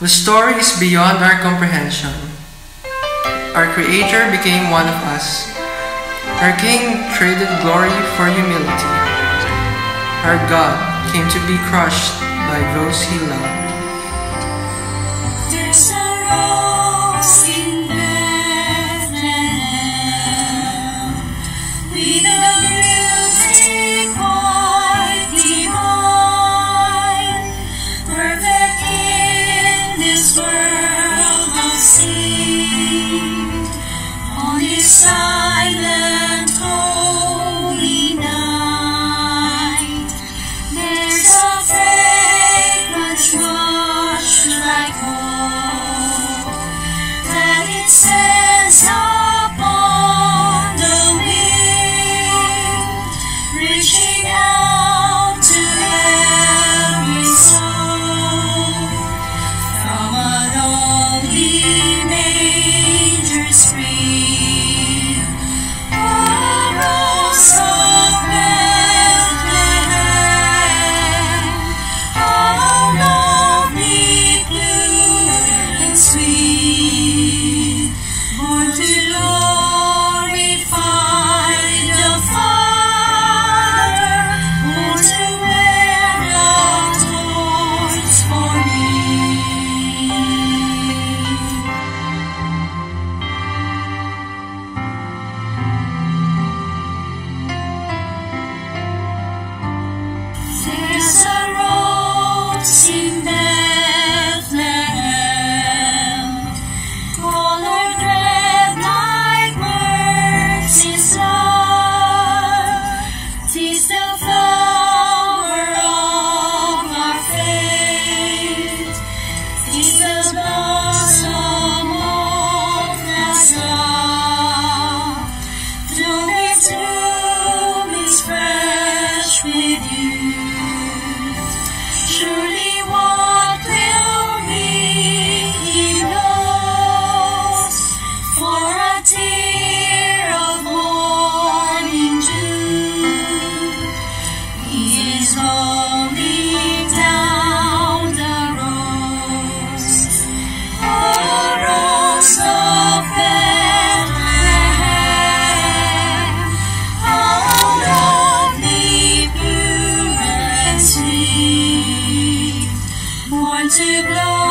The story is beyond our comprehension. Our Creator became one of us. Our King traded glory for humility. Our God came to be crushed by those he loved. this world of sin, on this silent holy night, there's a fragrance much like hope that it sends upon the wind, reaching. to blow.